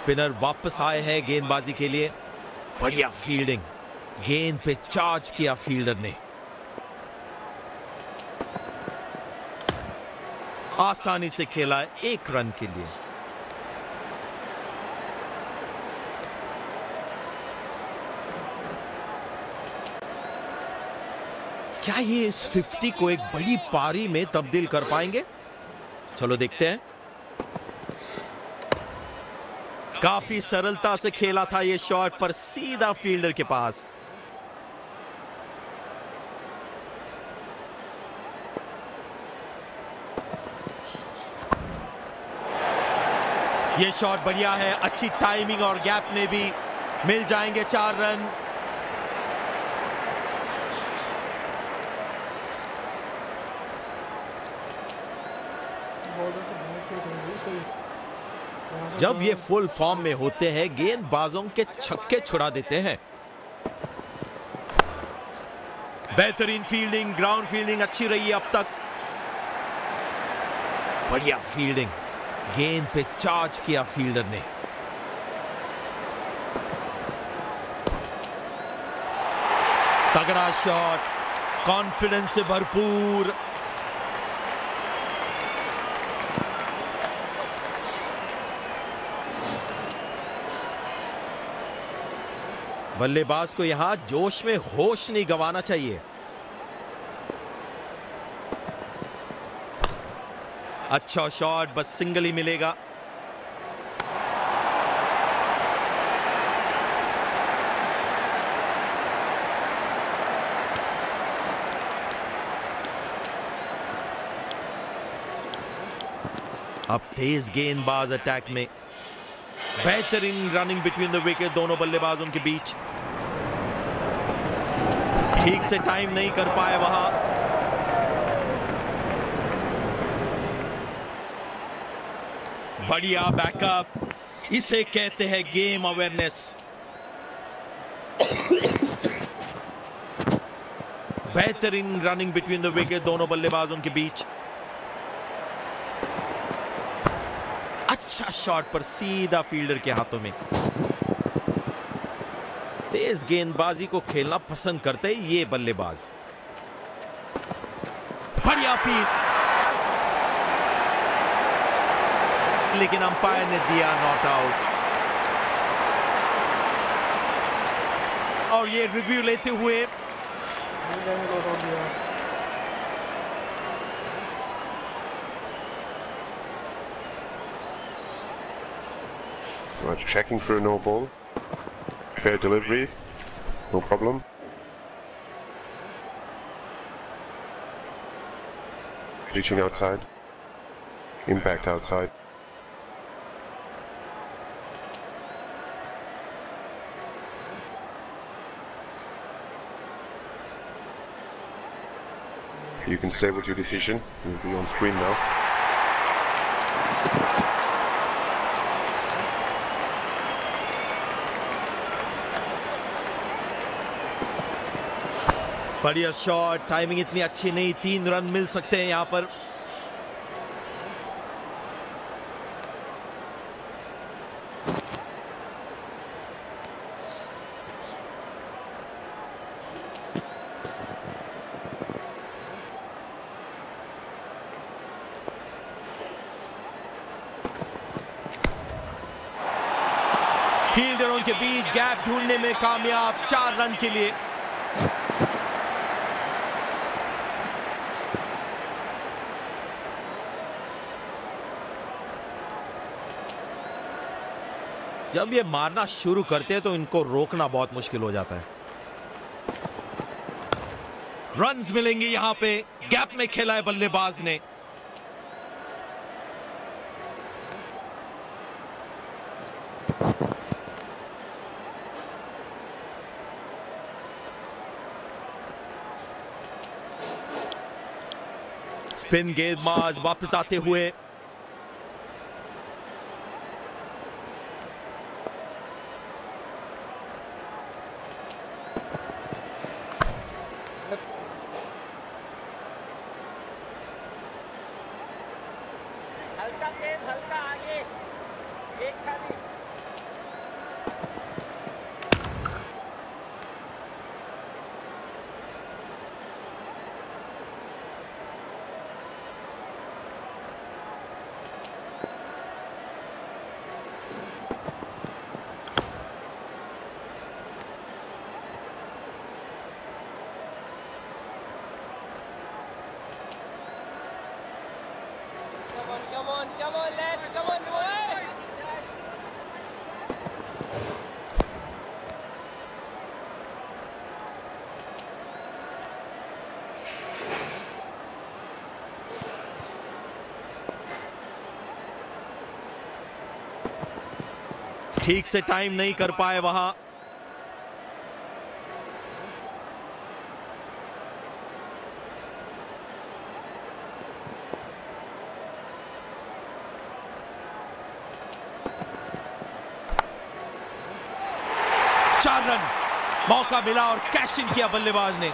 Spinner वापस आए हैं गेंदबाजी के लिए। बढ़िया फील्डिंग गेंद पे चार्ज किया फील्डर ने। आसानी से खेला एक रन के लिए। क्या ये इस 50 को एक बड़ी पारी में तब्दील कर पाएँगे? चलो देखते हैं। काफ़ी सरलता से खेला था ये शॉट, पर सीधा फील्डर के पास। ये शॉट बढ़िया है, अच्छी टाइमिंग और गैप में भी मिल जाएँगे चार रन। जब ये फुल फॉर्म में होते हैं, गेंदबाजों के छक्के छुड़ा देते हैं। बेहतरीन फील्डिंग ग्राउंड फील्डिंग अच्छी रही है अब तक। बढ़िया फील्डिंग गेंद पे चार्ज किया फील्डर ने। तगड़ा शॉट कॉन्फिडेंस से भरपूर। बल्लेबाज को यहाँ जोश में होश नहीं गंवाना चाहिए। अच्छा शॉट, बस सिंगल ही मिलेगा। अब तेज गेंदबाज अटैक में। बेहतरीन रनिंग बिटवीन द विकेट दोनों बल्लेबाजों के बीच। ठीक से टाइम नहीं कर पाए वहाँ। बढ़िया बैकअप इसे कहते हैं गेम अवेयरनेस बेहतरीन रनिंग बिटवीन द विकेट दोनों बल्लेबाजों के बीच। अच्छा शॉट पर सीधा फील्डर के हाथों में। तेज गेंदबाजी को खेलना पसंद करते हैं ये बल्लेबाज। बढ़िया पीर लेकिन अंपायर ने दिया नॉट आउट और ये रिव्यू लेते हुए Checking for a no ball. Fair delivery, no problem. Reaching outside. Impact outside. You can stay with your decision. You'll be on screen now. बढ़िया शॉट टाइमिंग इतनी अच्छी नहीं, तीन रन मिल सकते हैं यहाँ पर। फील्डरों के बीच गैप ढूँढने में कामयाब, चार रन के लिए। जब ये मारना शुरू करते हैं तो इनको रोकना बहुत मुश्किल हो जाता है। रन्स मिलेंगे यहाँ पे। गैप में खेला है बल्लेबाज ने। स्पिन गेंदबाज वापस आते हुए। हल्का तेज हल्का आगे। एक खाली। ठीक से टाइम नहीं कर पाए वहाँ। चार रन। मौका मिला और कैश किया बल्लेबाज ने।